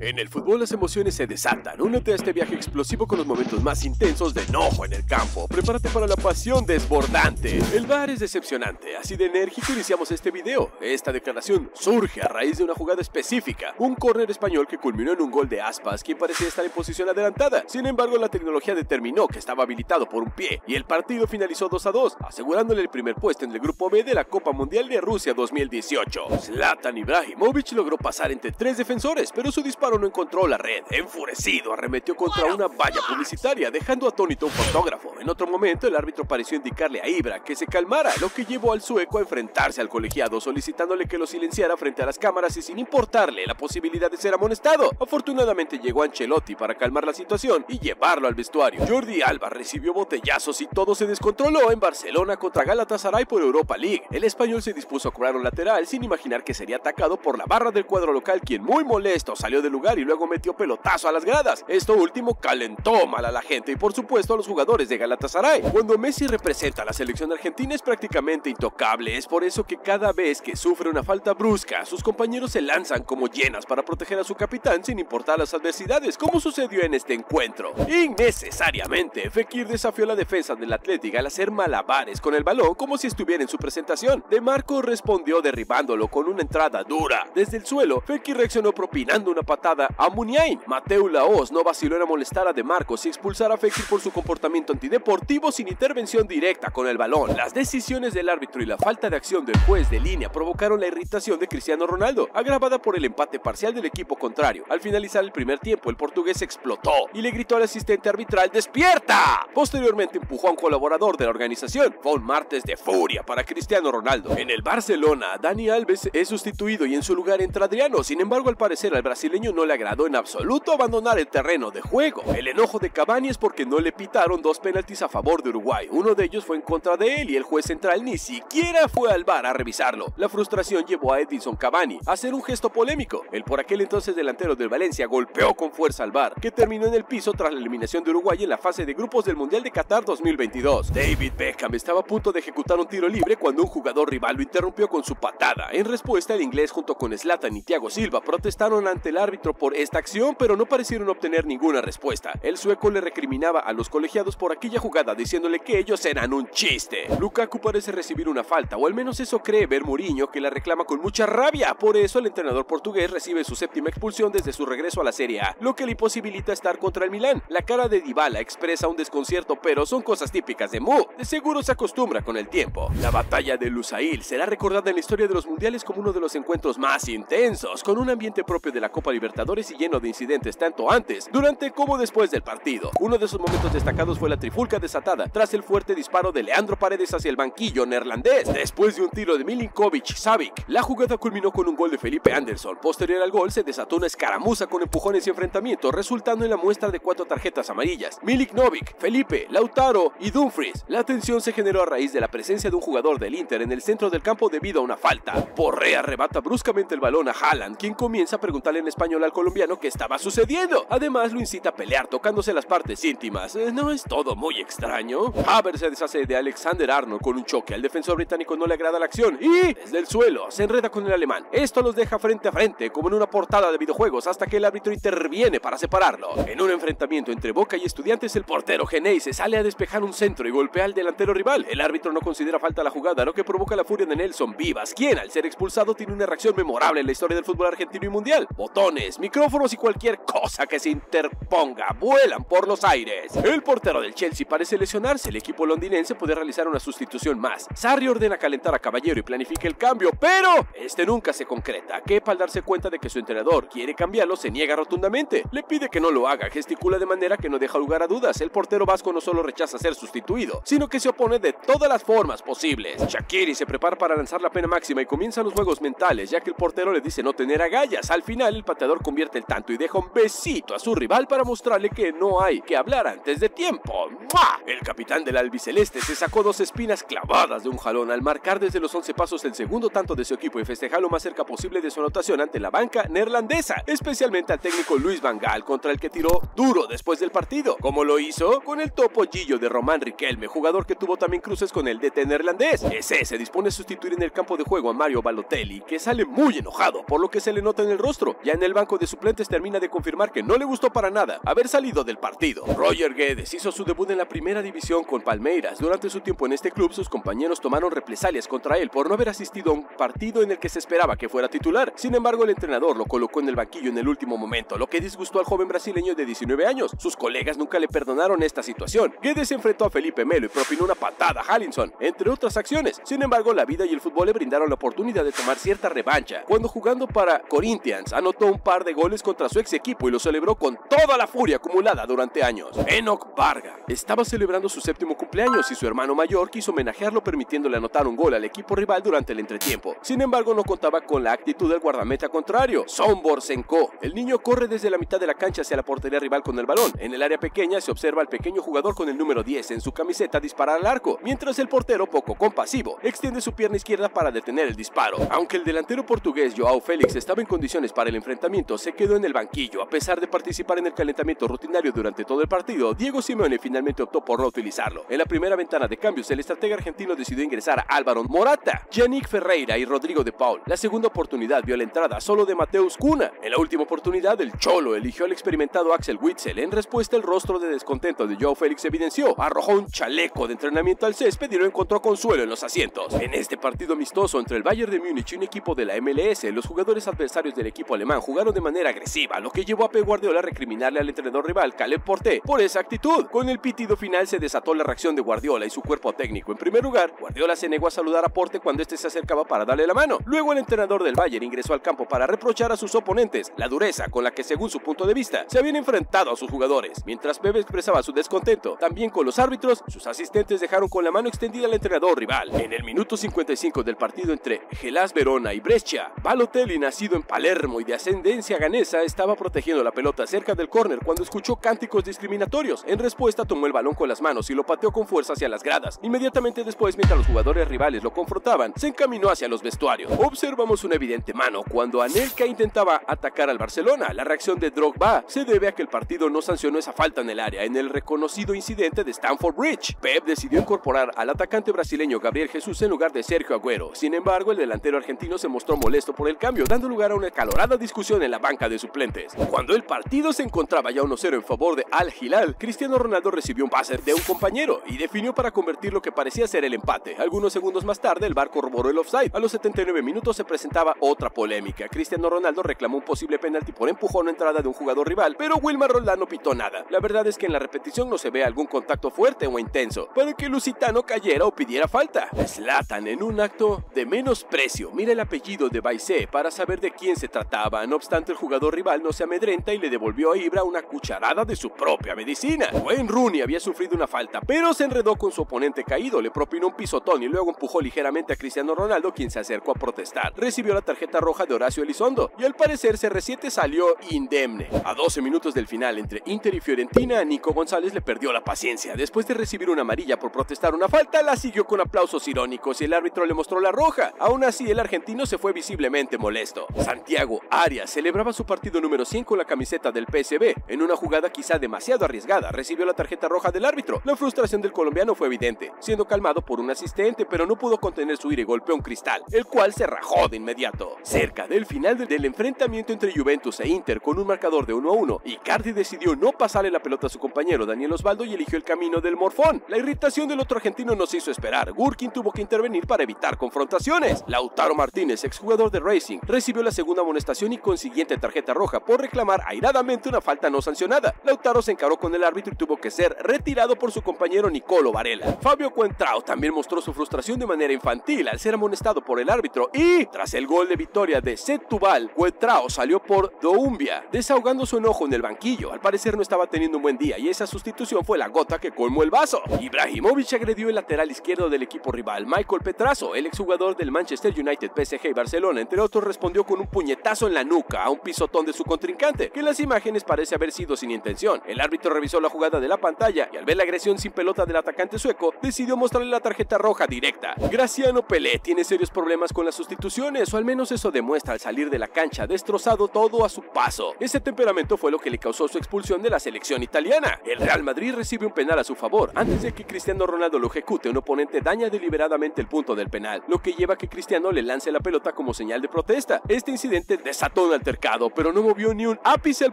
En el fútbol las emociones se desatan. Únete a este viaje explosivo con los momentos más intensos de enojo en el campo. Prepárate para la pasión desbordante. El bar es decepcionante, así de enérgico iniciamos este video. Esta declaración surge a raíz de una jugada específica. Un córner español que culminó en un gol de Aspas, quien parecía estar en posición adelantada. Sin embargo, la tecnología determinó que estaba habilitado por un pie y el partido finalizó 2 a 2, asegurándole el primer puesto en el grupo B de la Copa Mundial de Rusia 2018. Zlatan Ibrahimovic logró pasar entre tres defensores, pero su disparo no encontró la red. Enfurecido, arremetió contra una valla publicitaria, dejando atónito a un fotógrafo. En otro momento, el árbitro pareció indicarle a Ibra que se calmara, lo que llevó al sueco a enfrentarse al colegiado, solicitándole que lo silenciara frente a las cámaras y sin importarle la posibilidad de ser amonestado. Afortunadamente llegó Ancelotti para calmar la situación y llevarlo al vestuario. Jordi Alba recibió botellazos y todo se descontroló en Barcelona contra Galatasaray por Europa League. El español se dispuso a cobrar un lateral sin imaginar que sería atacado por la barra del cuadro local, quien muy molesto salió del lugar y luego metió pelotazo a las gradas. Esto último calentó mal a la gente y por supuesto a los jugadores de Galatasaray. Cuando Messi representa a la selección argentina es prácticamente intocable, es por eso que cada vez que sufre una falta brusca, sus compañeros se lanzan como llenas para proteger a su capitán sin importar las adversidades, como sucedió en este encuentro. Innecesariamente, Fekir desafió la defensa del Atlético al hacer malabares con el balón como si estuviera en su presentación. De Marco respondió derribándolo con una entrada dura. Desde el suelo, Fekir reaccionó propinando una patada a Muniain. Mateo Laos no vaciló en molestar a De Marcos y expulsar a Fekir por su comportamiento antideportivo sin intervención directa con el balón. Las decisiones del árbitro y la falta de acción del juez de línea provocaron la irritación de Cristiano Ronaldo, agravada por el empate parcial del equipo contrario. Al finalizar el primer tiempo, el portugués explotó y le gritó al asistente arbitral ¡Despierta! Posteriormente empujó a un colaborador de la organización. Fue un martes de furia para Cristiano Ronaldo. En el Barcelona, Dani Alves es sustituido y en su lugar entra Adriano. Sin embargo, al parecer al brasileño no le agradó en absoluto abandonar el terreno de juego. El enojo de Cavani es porque no le pitaron dos penaltis a favor de Uruguay. Uno de ellos fue en contra de él y el juez central ni siquiera fue al bar a revisarlo. La frustración llevó a Edinson Cavani a hacer un gesto polémico. El por aquel entonces delantero del Valencia golpeó con fuerza al bar, que terminó en el piso tras la eliminación de Uruguay en la fase de grupos del Mundial de Qatar 2022. David Beckham estaba a punto de ejecutar un tiro libre cuando un jugador rival lo interrumpió con su patada. En respuesta, el inglés junto con Zlatan y Thiago Silva protestaron ante el árbitro por esta acción, pero no parecieron obtener ninguna respuesta. El sueco le recriminaba a los colegiados por aquella jugada diciéndole que ellos eran un chiste. Lukaku parece recibir una falta, o al menos eso cree ver Mourinho, que la reclama con mucha rabia. Por eso el entrenador portugués recibe su séptima expulsión desde su regreso a la Serie A, lo que le imposibilita estar contra el Milán. La cara de Dybala expresa un desconcierto, pero son cosas típicas de Mu. De seguro se acostumbra con el tiempo. La batalla de Lusail será recordada en la historia de los mundiales como uno de los encuentros más intensos, con un ambiente propio de la Copa Libertadores y lleno de incidentes tanto antes, durante como después del partido. Uno de sus momentos destacados fue la trifulca desatada tras el fuerte disparo de Leandro Paredes hacia el banquillo neerlandés. Después de un tiro de Milinkovic Savic, la jugada culminó con un gol de Felipe Anderson. Posterior al gol se desató una escaramuza con empujones y enfrentamientos, resultando en la muestra de cuatro tarjetas amarillas. Milik Felipe, Lautaro y Dumfries. La tensión se generó a raíz de la presencia de un jugador del Inter en el centro del campo debido a una falta. Porre arrebata bruscamente el balón a Haaland, quien comienza a preguntarle en español al colombiano qué estaba sucediendo. Además, lo incita a pelear tocándose las partes íntimas. Eh, ¿No es todo muy extraño? Haber se deshace de Alexander Arnold con un choque. Al defensor británico no le agrada la acción y, desde el suelo, se enreda con el alemán. Esto los deja frente a frente, como en una portada de videojuegos, hasta que el árbitro interviene para separarlo. En un enfrentamiento entre Boca y Estudiantes, el portero Genei se sale a despejar un centro y golpea al delantero rival. El árbitro no considera falta la jugada, lo que provoca la furia de Nelson Vivas, quien al ser expulsado tiene una reacción memorable en la historia del fútbol argentino y mundial. Botones, micrófonos y cualquier cosa que se interponga vuelan por los aires. El portero del Chelsea parece lesionarse. El equipo londinense puede realizar una sustitución más. Sarri ordena calentar a Caballero y planifica el cambio, pero este nunca se concreta. Kepa al darse cuenta de que su entrenador quiere cambiarlo se niega rotundamente. Le pide que no lo haga, gesticula de manera que no deja lugar a dudas. El portero vasco no solo rechaza ser sustituido, sino que se opone de todas las formas posibles. Shakiri se prepara para lanzar la pena máxima y comienzan los juegos mentales, ya que el portero le dice no tener agallas. Al final, el pateador convierte el tanto y deja un besito a su rival para mostrarle que no hay que hablar antes de tiempo. ¡Mua! El capitán del albiceleste se sacó dos espinas clavadas de un jalón al marcar desde los 11 pasos el segundo tanto de su equipo y festejar lo más cerca posible de su anotación ante la banca neerlandesa, especialmente al técnico Luis Van Gaal, contra el que tiró duro después del partido. como lo hizo? Con el topo Gillo de Román Riquelme, jugador que tuvo también cruces con el DT neerlandés. Ese se dispone a sustituir en el campo de juego a Mario Balotelli, que sale muy enojado, por lo que se le nota en el rostro. Ya en el banco de suplentes termina de confirmar que no le gustó para nada haber salido del partido. Roger Guedes hizo su debut en la primera división con Palmeiras. Durante su tiempo en este club, sus compañeros tomaron represalias contra él por no haber asistido a un partido en el que se esperaba que fuera titular. Sin embargo, el entrenador lo colocó en el banquillo en el último momento, lo que disgustó al joven brasileño de 19 años. Sus colegas nunca le perdonaron esta situación. Guedes enfrentó a Felipe Melo y propinó una patada a Hallinson, entre otras acciones. Sin embargo, la vida y el fútbol le brindaron la oportunidad de tomar cierta revancha. Cuando jugando para Corinthians, anotó un par de goles contra su ex equipo y lo celebró con toda la furia acumulada durante años. Enoch Varga estaba celebrando su séptimo cumpleaños y su hermano mayor quiso homenajearlo permitiéndole anotar un gol al equipo rival durante el entretiempo. Sin embargo, no contaba con la actitud del guardameta contrario, Sombor Senko. El niño corre desde la mitad de la cancha hacia la portería rival con el balón. En el área pequeña se observa al pequeño jugador con el número 10 en su camiseta disparar al arco, mientras el portero, poco compasivo, extiende su pierna izquierda para detener el disparo. Aunque el delantero portugués Joao Félix estaba en condiciones para el enfrentamiento, se quedó en el banquillo. A pesar de participar en el calentamiento rutinario durante todo el partido, Diego Simeone finalmente optó por no utilizarlo. En la primera ventana de cambios, el estratega argentino decidió ingresar a Álvaro Morata, Yannick Ferreira y Rodrigo de Paul. La segunda oportunidad vio la entrada solo de Mateus Cuna. En la última oportunidad, el Cholo eligió al experimentado Axel Witzel. En respuesta, el rostro de descontento de Joao Félix evidenció. Arrojó un chaleco de entrenamiento al césped y lo encontró consuelo en los asientos. En este partido amistoso entre el Bayern de Múnich y un equipo de la MLS, los jugadores adversarios del equipo alemán jugaron de manera agresiva, lo que llevó a Pep Guardiola a recriminarle al entrenador rival Caleb Porté por esa actitud. Con el pitido final se desató la reacción de Guardiola y su cuerpo técnico. En primer lugar, Guardiola se negó a saludar a Porte cuando este se acercaba para darle la mano. Luego el entrenador del Bayern ingresó al campo para reprochar a sus oponentes la dureza con la que, según su punto de vista, se habían enfrentado a sus jugadores. Mientras Pep expresaba su descontento, también con los árbitros, sus asistentes dejaron con la mano extendida al entrenador rival. En el minuto 55 del partido entre Gelas Verona y Brescia, Balotelli, nacido en Palermo y de ascendencia ganesa, estaba protegiendo la pelota cerca del córner cuando escuchó cánticos discriminatorios. En respuesta, tomó el balón con las manos y lo pateó con fuerza hacia las gradas. Inmediatamente después, mientras los jugadores rivales lo confrontaban, se encaminó hacia los vestuarios. Observamos una evidente mano cuando Anelka intentaba atacar al Barcelona. La reacción de Drogba se debe a que el partido no sancionó esa falta en el área en el reconocido incidente de Stamford Bridge. Pep decidió incorporar al atacante brasileño Gabriel Jesús en lugar de Sergio Agüero. Sin embargo, el delantero argentino se mostró molesto por el cambio, dando lugar a una calorada discusión en la banca de suplentes. Cuando el partido se encontraba ya 1-0 en favor de Al Hilal, Cristiano Ronaldo recibió un pase de un compañero y definió para convertir lo que parecía ser el empate. Algunos segundos más tarde, el bar corroboró el offside. A los 79 minutos se presentaba otra polémica. Cristiano Ronaldo reclamó un posible penalti por empujón o entrada de un jugador rival, pero Wilmar Roldán no pitó nada. La verdad es que en la repetición no se ve algún contacto fuerte o intenso para que Lusitano cayera o pidiera falta. Slatan en un acto de menosprecio. Mira el apellido de Baisé para saber de quién se trataba. No obstante, el jugador rival no se amedrenta y le devolvió a Ibra una cucharada de su propia medicina. Wayne Rooney había sufrido una falta, pero se enredó con su oponente caído, le propinó un pisotón y luego empujó ligeramente a Cristiano Ronaldo, quien se acercó a protestar. Recibió la tarjeta roja de Horacio Elizondo y al parecer CR7 salió indemne. A 12 minutos del final entre Inter y Fiorentina, Nico González le perdió la paciencia. Después de recibir una amarilla por protestar una falta, la siguió con aplausos irónicos y el árbitro le mostró la roja. Aún así, el argentino se fue visiblemente molesto. Santiago Arias celebraba su partido número 100 con la camiseta del PSB. En una jugada quizá demasiado arriesgada, recibió la tarjeta roja del árbitro. La frustración del colombiano fue evidente, siendo calmado por un asistente, pero no pudo contener su ira y golpeó un cristal, el cual se rajó de inmediato. Cerca del final del enfrentamiento entre Juventus e Inter con un marcador de 1 a 1, Icardi decidió no pasarle la pelota a su compañero Daniel Osvaldo y eligió el camino del morfón. La irritación del otro argentino no se hizo esperar. Gurkin tuvo que intervenir para evitar confrontaciones. Lautaro Martínez, exjugador de Racing, recibió la segunda amonestación y tarjeta roja por reclamar airadamente una falta no sancionada. Lautaro se encaró con el árbitro y tuvo que ser retirado por su compañero Nicolo Varela. Fabio Cuentrao también mostró su frustración de manera infantil al ser amonestado por el árbitro y, tras el gol de victoria de Setúbal, Cuentrao salió por Doumbia, desahogando su enojo en el banquillo. Al parecer no estaba teniendo un buen día y esa sustitución fue la gota que colmó el vaso. Ibrahimovic agredió el lateral izquierdo del equipo rival, Michael Petrazo, el exjugador del Manchester United, PSG y Barcelona, entre otros, respondió con un puñetazo en la nuca un pisotón de su contrincante, que en las imágenes parece haber sido sin intención. El árbitro revisó la jugada de la pantalla y al ver la agresión sin pelota del atacante sueco, decidió mostrarle la tarjeta roja directa. Graciano Pelé tiene serios problemas con las sustituciones, o al menos eso demuestra al salir de la cancha destrozado todo a su paso. Ese temperamento fue lo que le causó su expulsión de la selección italiana. El Real Madrid recibe un penal a su favor. Antes de que Cristiano Ronaldo lo ejecute, un oponente daña deliberadamente el punto del penal, lo que lleva a que Cristiano le lance la pelota como señal de protesta. Este incidente desató un altercado pero no movió ni un ápice al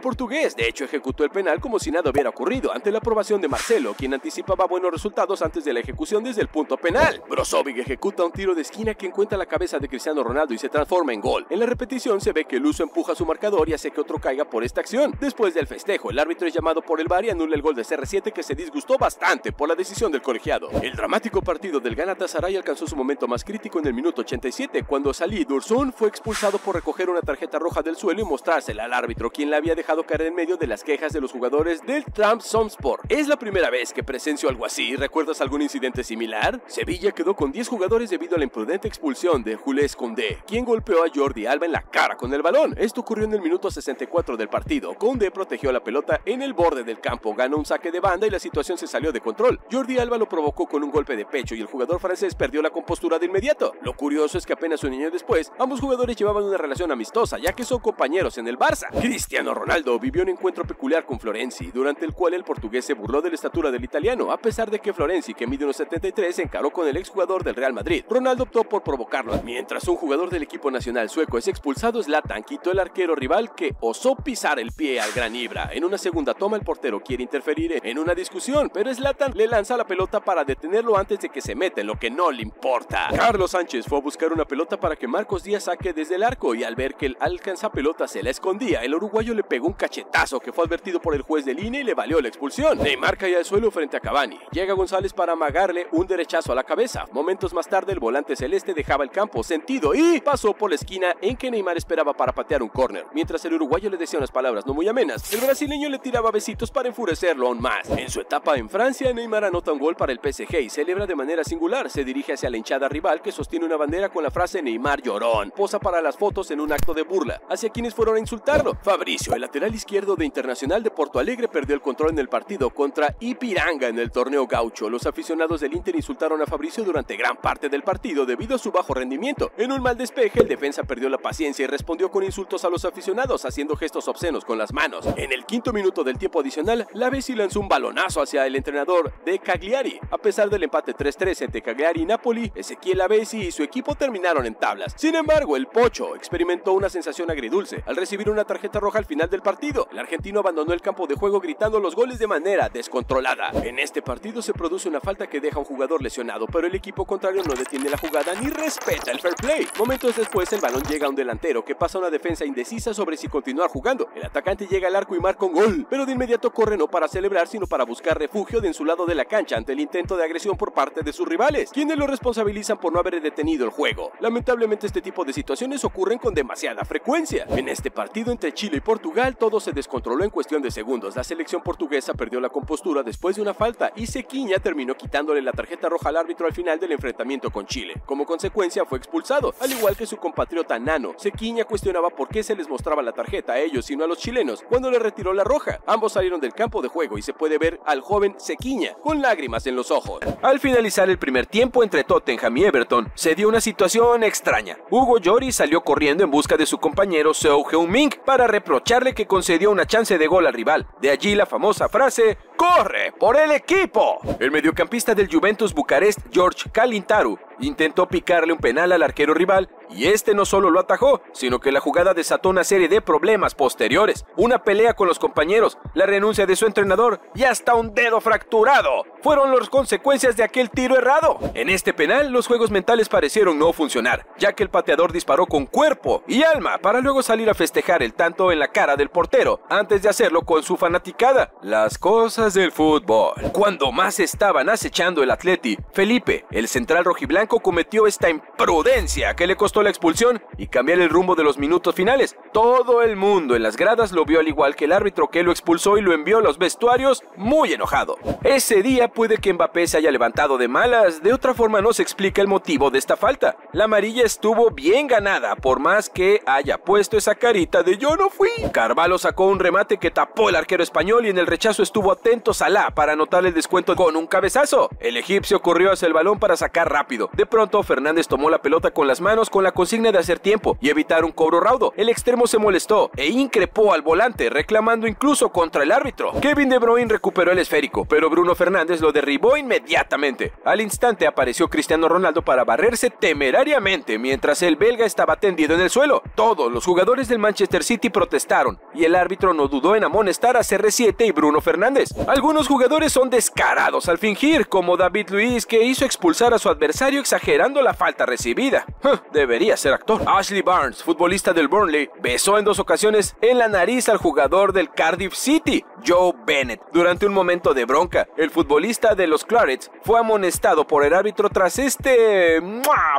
portugués. De hecho, ejecutó el penal como si nada hubiera ocurrido ante la aprobación de Marcelo, quien anticipaba buenos resultados antes de la ejecución desde el punto penal. Brozovic ejecuta un tiro de esquina que encuentra la cabeza de Cristiano Ronaldo y se transforma en gol. En la repetición se ve que el uso empuja su marcador y hace que otro caiga por esta acción. Después del festejo, el árbitro es llamado por el VAR y anula el gol de CR7 que se disgustó bastante por la decisión del colegiado. El dramático partido del Galatasaray alcanzó su momento más crítico en el minuto 87 cuando Salih Dursun fue expulsado por recoger una tarjeta roja del suelo y mostrársela al árbitro, quien la había dejado caer en medio de las quejas de los jugadores del Trabzonspor. Es la primera vez que presencio algo así. ¿Recuerdas algún incidente similar? Sevilla quedó con 10 jugadores debido a la imprudente expulsión de Jules Condé, quien golpeó a Jordi Alba en la cara con el balón. Esto ocurrió en el minuto 64 del partido. Condé protegió la pelota en el borde del campo, ganó un saque de banda y la situación se salió de control. Jordi Alba lo provocó con un golpe de pecho y el jugador francés perdió la compostura de inmediato. Lo curioso es que apenas un año después, ambos jugadores llevaban una relación amistosa, ya que son en el Barça. Cristiano Ronaldo vivió un encuentro peculiar con Florenzi, durante el cual el portugués se burló de la estatura del italiano, a pesar de que Florenzi, que mide unos 73, se encaró con el exjugador del Real Madrid. Ronaldo optó por provocarlo. Mientras un jugador del equipo nacional sueco es expulsado, Zlatan quitó el arquero rival que osó pisar el pie al gran Ibra. En una segunda toma, el portero quiere interferir en una discusión, pero Zlatan le lanza la pelota para detenerlo antes de que se meta en lo que no le importa. Carlos Sánchez fue a buscar una pelota para que Marcos Díaz saque desde el arco y al ver que el alcanza pelota se la escondía, el uruguayo le pegó un cachetazo que fue advertido por el juez de línea y le valió la expulsión. Neymar cae al suelo frente a Cavani. Llega González para amagarle un derechazo a la cabeza. Momentos más tarde el volante celeste dejaba el campo sentido y pasó por la esquina en que Neymar esperaba para patear un córner. Mientras el uruguayo le decía unas palabras no muy amenas, el brasileño le tiraba besitos para enfurecerlo aún más. En su etapa en Francia, Neymar anota un gol para el PSG y celebra de manera singular. Se dirige hacia la hinchada rival que sostiene una bandera con la frase Neymar llorón. Posa para las fotos en un acto de burla hacia quienes fueron a insultarlo. Fabricio, el lateral izquierdo de Internacional de Porto Alegre, perdió el control en el partido contra Ipiranga en el torneo gaucho. Los aficionados del Inter insultaron a Fabricio durante gran parte del partido debido a su bajo rendimiento. En un mal despeje, el defensa perdió la paciencia y respondió con insultos a los aficionados, haciendo gestos obscenos con las manos. En el quinto minuto del tiempo adicional, la Bessi lanzó un balonazo hacia el entrenador de Cagliari. A pesar del empate 3-3 entre Cagliari y Napoli, Ezequiel Avesi y su equipo terminaron en tablas. Sin embargo, el Pocho experimentó una sensación agridulce al recibir una tarjeta roja al final del partido. El argentino abandonó el campo de juego gritando los goles de manera descontrolada. En este partido se produce una falta que deja a un jugador lesionado, pero el equipo contrario no detiene la jugada ni respeta el fair play. Momentos después, el balón llega a un delantero que pasa una defensa indecisa sobre si continuar jugando. El atacante llega al arco y marca un gol, pero de inmediato corre no para celebrar, sino para buscar refugio de en su lado de la cancha ante el intento de agresión por parte de sus rivales, quienes lo responsabilizan por no haber detenido el juego. Lamentablemente este tipo de situaciones ocurren con demasiada frecuencia. En este partido entre Chile y Portugal todo se descontroló en cuestión de segundos. La selección portuguesa perdió la compostura después de una falta y Sequiña terminó quitándole la tarjeta roja al árbitro al final del enfrentamiento con Chile. Como consecuencia fue expulsado, al igual que su compatriota Nano. Sequiña cuestionaba por qué se les mostraba la tarjeta a ellos y no a los chilenos cuando le retiró la roja. Ambos salieron del campo de juego y se puede ver al joven Sequiña con lágrimas en los ojos. Al finalizar el primer tiempo entre Tottenham y Everton, se dio una situación extraña. Hugo Lloris salió corriendo en busca de su compañero Seo Heung-min para reprocharle que concedió una chance de gol al rival. De allí la famosa frase ¡Corre por el equipo! El mediocampista del Juventus Bucarest, George Kalintaru, intentó picarle un penal al arquero rival y este no solo lo atajó, sino que la jugada desató una serie de problemas posteriores, una pelea con los compañeros, la renuncia de su entrenador y hasta un dedo fracturado. Fueron las consecuencias de aquel tiro errado. En este penal, los juegos mentales parecieron no funcionar, ya que el pateador disparó con cuerpo y alma para luego salir a festejar el tanto en la cara del portero, antes de hacerlo con su fanaticada. Las cosas del fútbol. Cuando más estaban acechando el Atleti, Felipe, el central rojiblanco, cometió esta imprudencia que le costó la expulsión y cambiar el rumbo de los minutos finales. Todo el mundo en las gradas lo vio al igual que el árbitro que lo expulsó y lo envió a los vestuarios muy enojado. Ese día puede que Mbappé se haya levantado de malas, de otra forma no se explica el motivo de esta falta. La amarilla estuvo bien ganada, por más que haya puesto esa carita de yo no fui. Carvalho sacó un remate que tapó el arquero español y en el rechazo estuvo atento Salah para anotar el descuento con un cabezazo. El egipcio corrió hacia el balón para sacar rápido. De pronto Fernández tomó la pelota con las manos con la la consigna de hacer tiempo y evitar un cobro raudo. El extremo se molestó e increpó al volante, reclamando incluso contra el árbitro. Kevin De Bruyne recuperó el esférico, pero Bruno Fernández lo derribó inmediatamente. Al instante apareció Cristiano Ronaldo para barrerse temerariamente mientras el belga estaba tendido en el suelo. Todos los jugadores del Manchester City protestaron y el árbitro no dudó en amonestar a CR7 y Bruno Fernández. Algunos jugadores son descarados al fingir, como David Luiz que hizo expulsar a su adversario exagerando la falta recibida. debería ser actor. Ashley Barnes, futbolista del Burnley, besó en dos ocasiones en la nariz al jugador del Cardiff City, Joe Bennett. Durante un momento de bronca, el futbolista de los Clarets fue amonestado por el árbitro tras este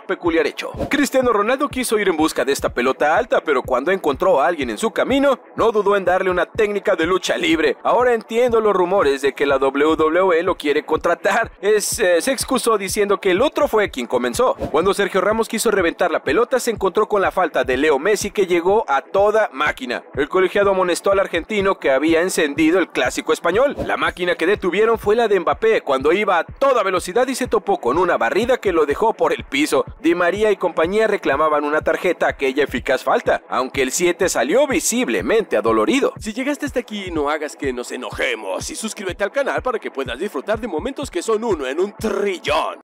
peculiar hecho. Cristiano Ronaldo quiso ir en busca de esta pelota alta, pero cuando encontró a alguien en su camino, no dudó en darle una técnica de lucha libre. Ahora entiendo los rumores de que la WWE lo quiere contratar. Eh, se excusó diciendo que el otro fue quien comenzó. Cuando Sergio Ramos quiso reventar la pelota, se encontró con la falta de Leo Messi que llegó a toda máquina. El colegiado amonestó al argentino que había encendido el clásico español. La máquina que detuvieron fue la de Mbappé cuando iba a toda velocidad y se topó con una barrida que lo dejó por el piso. Di María y compañía reclamaban una tarjeta aquella eficaz falta, aunque el 7 salió visiblemente adolorido. Si llegaste hasta aquí, no hagas que nos enojemos y suscríbete al canal para que puedas disfrutar de momentos que son uno en un trillón.